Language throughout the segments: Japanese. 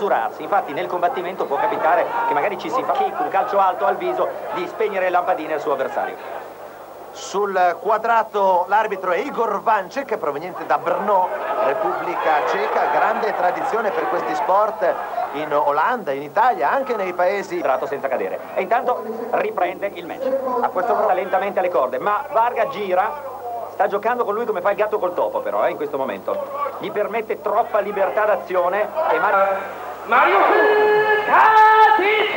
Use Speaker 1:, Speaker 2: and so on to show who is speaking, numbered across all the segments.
Speaker 1: usurarsi. Infatti nel combattimento può capitare che magari ci si fa kick, un calcio alto al viso, di spegnere le lampadine al suo avversario.
Speaker 2: Sul quadrato l'arbitro è Igor Vancek, proveniente da Brno, Repubblica Ceca, grande tradizione per questi sport in Olanda, in Italia, anche nei paesi...
Speaker 1: Trato senza cadere. E intanto riprende il match. A questo punto lentamente alle corde, ma Varga gira, sta giocando con lui come fa il gatto col topo però, eh, in questo momento. Gli permette troppa libertà d'azione e Mario... Mario Katis!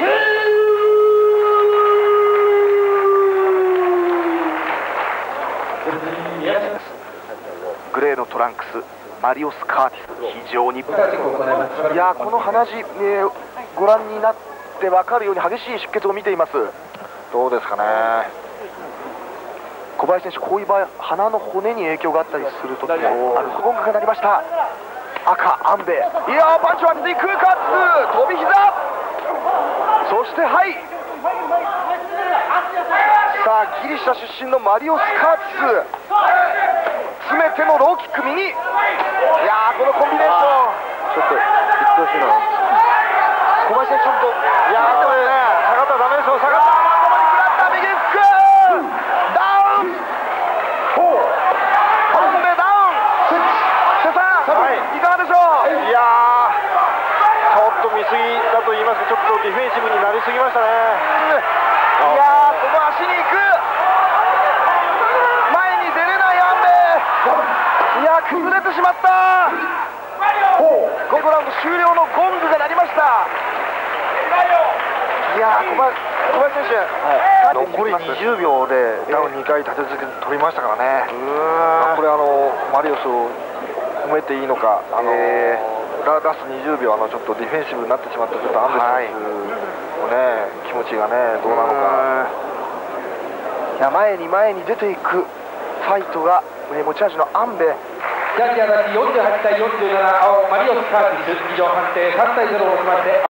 Speaker 3: グレーのトランクスマリオス・カーティス。非常にいやこの鼻血、えー、ご覧になって分かるように激しい出血を見ています。どうですかね。小林選手こういう場合鼻の骨に影響があったりするとあのスゴングがなりました赤アンベいやパンチを当てていくカッツ飛び膝。そしてはい。さあギリシャ出身のマリオス・カーティス。詰めてのローキック右いやこのコンビネーション。ちょっと言ってほしいな小林選手ちょっと。いやったらダメですよ下がった右フックダウンコンベダウン瀬さん、はい、いかがでしょういやちょっと見すぎだと言いますかちょっとディフェンシブになりすぎましたね。いやこの足に行く。崩れてしまった。5ラウンド終了のゴングが鳴りました。いや小林小林選手、はい、残り20秒でダウン2回立て続けて取りましたからね。これあのマリオスを褒めていいのか。あのララス20秒あのちょっとディフェンシブになってしまったちょっとアンデスのね、はい気持ちがねどうなのか。いや前に前に出ていくファイトがね持ち味のアンベ
Speaker 4: ジャッジアタッチ48対47青マリオス・カーティス以上判定3対0をしまして